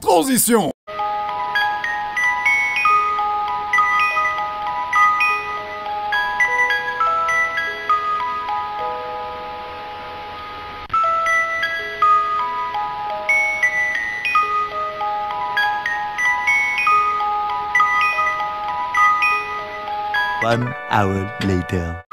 Transition One hour later.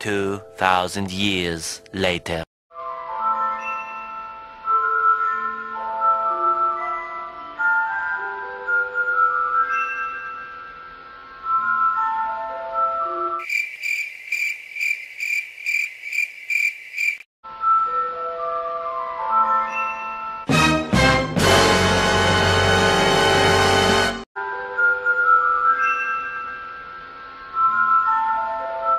2,000 years later.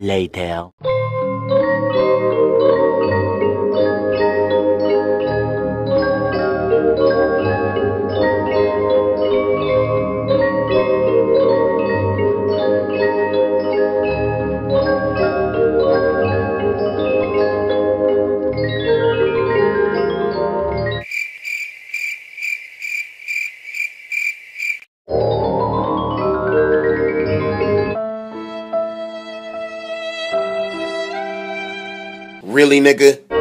Later. Really, nigga?